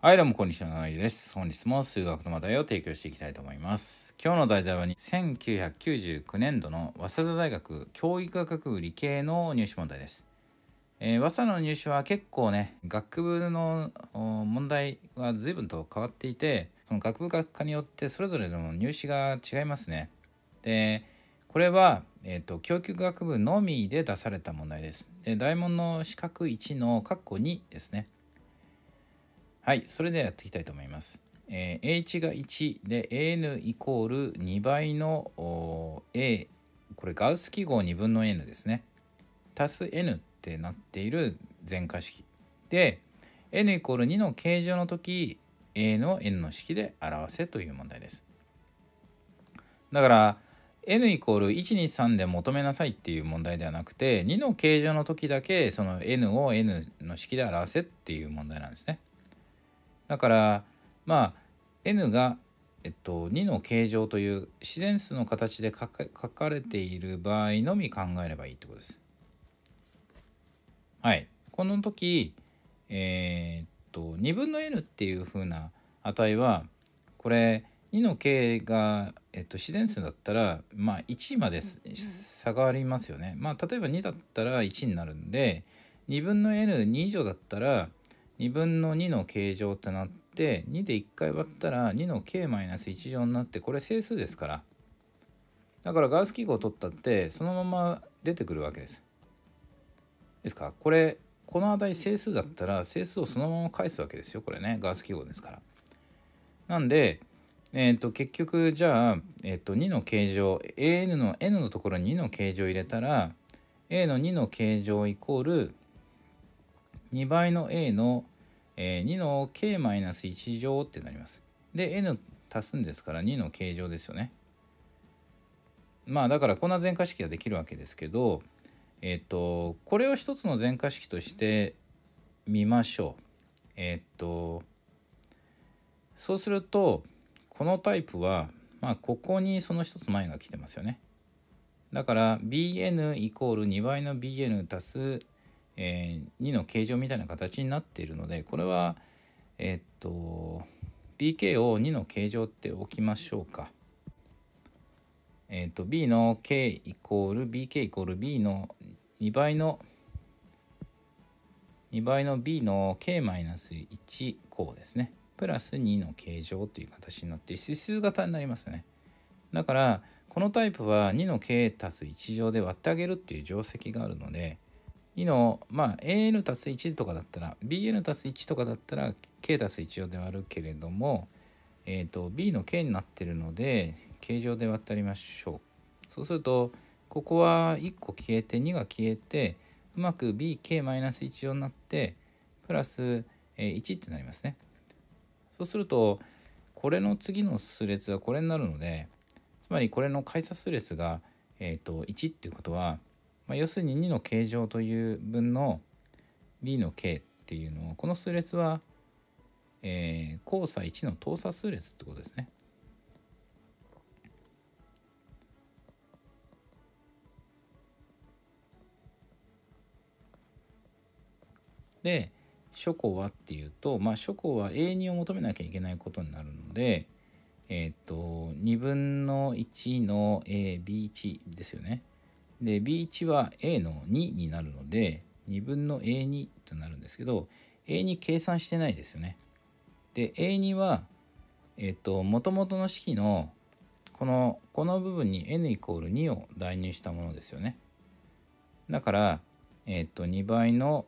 はい、どうもこんにちは、なぎです。本日も数学の話題を提供していきたいと思います。今日の題材は1999年度の早稲田大学教育学部理系の入試問題です。えー、早稲田の入試は結構ね、学部の問題は随分と変わっていて、その学部学科によってそれぞれの入試が違いますね。で、これは、えーと、教育学部のみで出された問題です。で大問の四角1の括弧2ですね。はい、それではやっていきたいと思います。えー、h が1で an イコール2倍の a これガウス記号2分の n ですね。足す n ってなっている全化式で n イコール2の形状の時 a の n の式で表せという問題です。だから n イコール123で求めなさいっていう問題ではなくて2の形状の時だけその n を n の式で表せっていう問題なんですね。だからまあ n が、えっと、2の形状という自然数の形で書かれている場合のみ考えればいいってことです。はい。この時、えー、っと2分の n っていうふうな値はこれ2の形が、えっと、自然数だったら、まあ、1まで差がありますよね。まあ、例えば2だったら1になるんで2分の n2 以上だったら2分の2の形状ってなって2で1回割ったら2の k-1 乗になってこれ整数ですからだからガウス記号を取ったってそのまま出てくるわけです。ですかこれこの値整数だったら整数をそのまま返すわけですよこれねガウス記号ですから。なんで、えーと、結局じゃあ、えーと、2の形状 an の n のところに2の形状を入れたら a の2の形状イコール2倍の a の、えー、2の k-1 乗ってなります。で n 足すんですから2の形状ですよね。まあだからこんな全化式ができるわけですけどえっ、とこれを一つの全化式としてみましょう。えっ、とそうするとこのタイプはまあここにその一つ前が来てますよね。だから bn イコール2倍の bn 足すえー、2の形状みたいな形になっているのでこれはえー、っと bk を2の形状って置きましょうか。えー、っと b の k イコール bk イコール b の2倍の2倍の b の k-1 項ですね。プラス2の形状という形になって指数型になりますよね。だからこのタイプは2の k 足す1乗で割ってあげるっていう定石があるので2のまあ an 足す1とかだったら bn 足す1とかだったら k 足す1乗で割るけれども、えーと、b の k になってるので形状で割ってありましょう。そうするとここは1個消えて2が消えてうまく bk-1 になってプラス1ってなりますね。そうするとこれの次の数列はこれになるのでつまりこれの解差数列が、えーと1っていうことはまあ、要するに2の形状という分の b の k っていうのをこの数列は、えー、交差1の等差数列ってことですね。で初項はっていうと、まあ、初項は A2 を求めなきゃいけないことになるので、えっ、と2分の1の AB1 ですよね。で B1 は A の2になるので2分の A2 となるんですけど A2 計算してないですよね。で A2 はえっ、ともともとの式のこのこの部分に n イコール2を代入したものですよね。だからえっ、と2倍の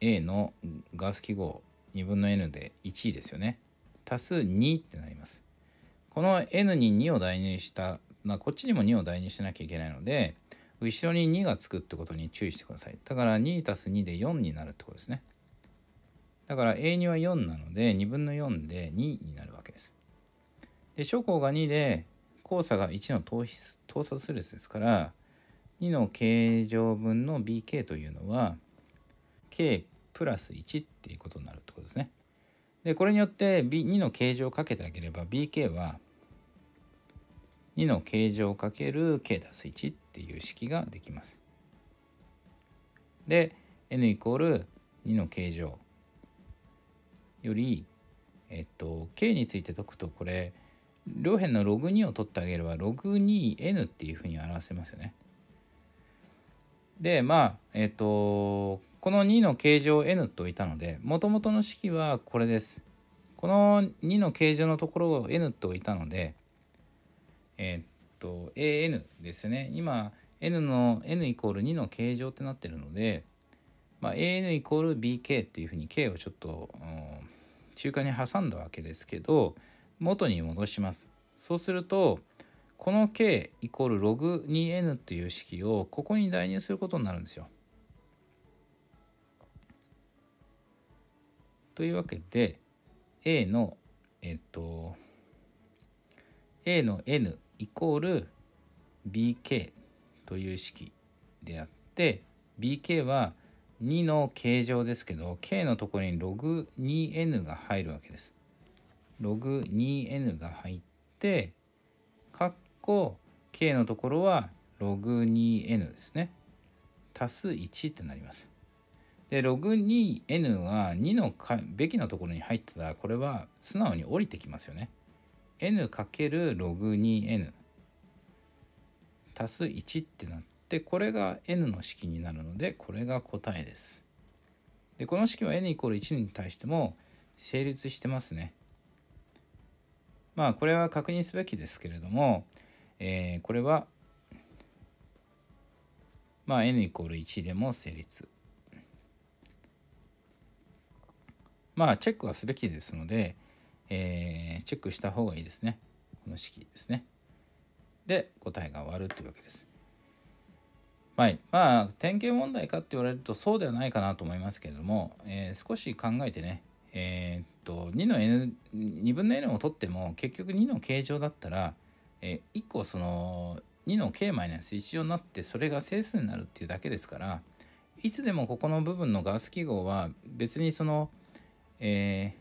A のガス記号2分の n で1ですよね。足す2ってなります。この n に2を代入した、まあ、こっちにも2を代入しなきゃいけないので後ろに2がつくってことに注意してください。だから 2+2 で4になるってことですね。だから A2 は4なので2分の4で2になるわけです。で初項が2で交差が1の等等差数列ですから2の形状分の bk というのは k プラス1っていうことになるってことですね。でこれによって2の形状をかけてあげれば bk は2の形状かける k たす1っていう式ができます。で n イコール2の形状よりえっと k について解くとこれ両辺のログ2を取ってあげればログ 2n っていうふうに表せますよね。でまあえっとこの2の形状 n といたのでもともとの式はこれです。この2の形状のところを n と置いたのでえっと an ですね今 n の n イコール2の形状ってなってるので、まあ、an イコール bk っていうふうに k をちょっと、うん、中間に挟んだわけですけど元に戻します。そうするとこの k イコール log2n っていう式をここに代入することになるんですよ。というわけで a のえっと a の n イコール bk という式であって bk は2の形状ですけど k のところに log2n が入るわけです。log2n が入って括弧 k のところは log2n ですね。足す1ってなります。で log2n は2のべきのところに入ってたらこれは素直に降りてきますよね。N×log2n 足す1ってなってこれが n の式になるのでこれが答えです。でこの式は n イコール1に対しても成立してますね。まあこれは確認すべきですけれども、えー、これはまあ n イコール1でも成立。まあチェックはすべきですので、えー、チェックした方がいいですね。この式ですね。で答えが終わるというわけです。はい、まあ典型問題かって言われるとそうではないかなと思いますけれども、えー、少し考えてね、えー、っと2の n 2分の n を取っても結局2の形状だったら、えー、1個その2の k-1 乗になってそれが整数になるっていうだけですからいつでもここの部分のガウス記号は別にその、え、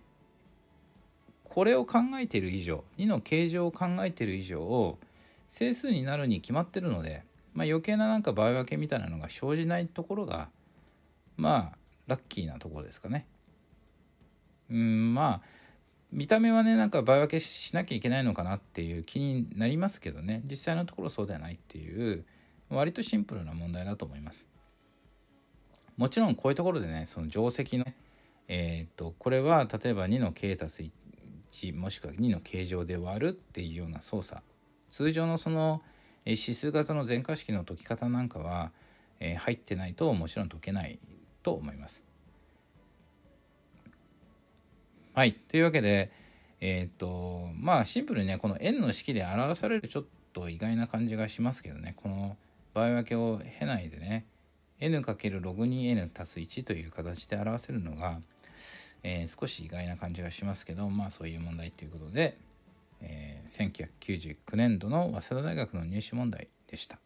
これを考えている以上2の形状を考えている以上整数になるに決まってるので、まあ、余計ななんか場合分けみたいなのが生じないところがまあラッキーなところですかね。うんまあ見た目はねなんか場合分けしなきゃいけないのかなっていう気になりますけどね実際のところそうではないっていう割とシンプルな問題だと思います。もちろんこういうところでねその定石のえっ、とこれは例えば2の k たす1もしくは2の形状で割るっていうような操作通常のその指数型の全化式の解き方なんかは、入ってないともちろん解けないと思います。はい。というわけで、えっ、と、まあシンプルにね、この円の式で表されるちょっと意外な感じがしますけどね、この場合分けを経ないでね、n×log2n 足す1という形で表せるのが、えー、少し意外な感じがしますけど、まあそういう問題ということで、えー、1999年度の早稲田大学の入試問題でした。